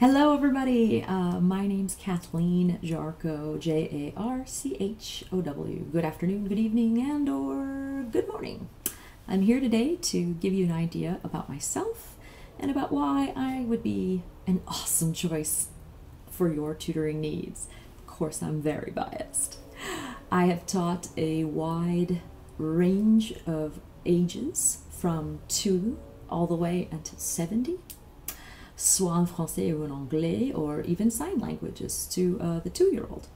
Hello, everybody. Uh, my name's Kathleen Jarchow, J A R C H O W. Good afternoon, good evening, and or good morning. I'm here today to give you an idea about myself and about why I would be an awesome choice for your tutoring needs. Of course, I'm very biased. I have taught a wide range of ages from two all the way until 70 soit en français ou en anglais, or even sign languages to uh, the two year old.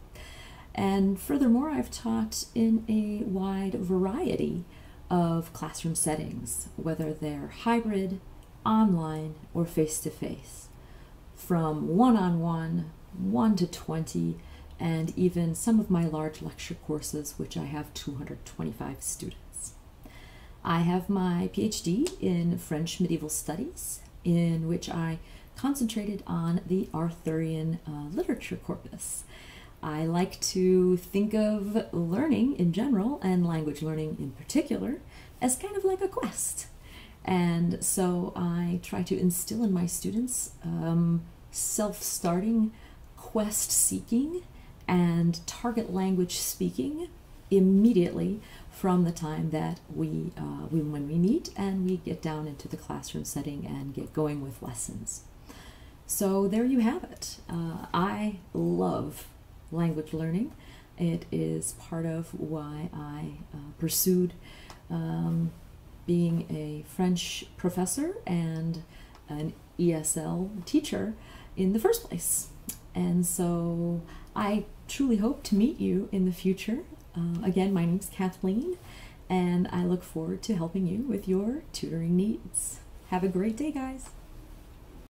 And furthermore, I've taught in a wide variety of classroom settings, whether they're hybrid, online, or face to face, from one on one, 1 to 20, and even some of my large lecture courses, which I have 225 students. I have my PhD in French medieval studies in which I concentrated on the Arthurian uh, literature corpus. I like to think of learning in general and language learning in particular as kind of like a quest. And so I try to instill in my students um, self starting quest seeking and target language speaking immediately from the time that we, uh, we, when we meet and we get down into the classroom setting and get going with lessons. So there you have it. Uh, I love language learning. It is part of why I uh, pursued um, being a French professor and an ESL teacher in the first place. And so I truly hope to meet you in the future uh, again, my name is Kathleen, and I look forward to helping you with your tutoring needs. Have a great day, guys.